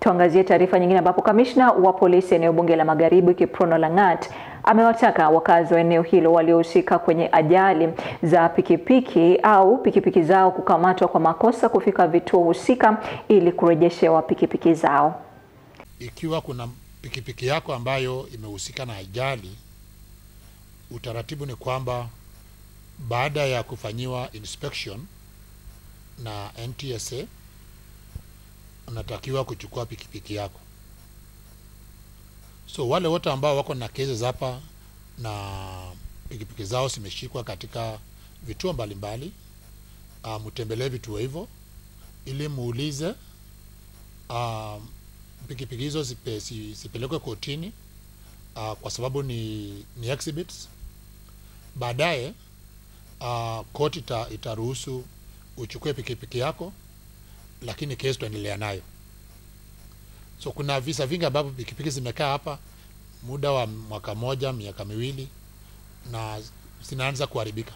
Tuangazie taarifa nyingine ambapo kamishna wa polisi eneo bunge la Magharibi Kiprono Lang'at amewataka wakazi wa eneo hilo waliohusika kwenye ajali za pikipiki au pikipiki zao kukamatwa kwa makosa kufika vituo husika ili kurejeshewa pikipiki zao. Ikiwa kuna pikipiki yako ambayo imehusika na ajali, utaratibu ni kwamba baada ya kufanyiwa inspection na NTSA unatakiwa kuchukua pikipiki yako. So wale wote ambao wako na cases hapa na pikipiki zao zimeshikwa katika vituo mbalimbali, uh, mtembelee vituo hivyo ili muulize uh, pikipiki hizo zipe, zipelekwe kotini uh, kwa sababu ni, ni exhibits. Baadaye uh, koti ita, itaruhusu uchukue pikipiki yako, lakini kesi tuendelea nayo. So kuna visa vingi ambavyo pikipiki zimekaa hapa muda wa mwaka moja, miaka miwili na zinaanza kuharibika.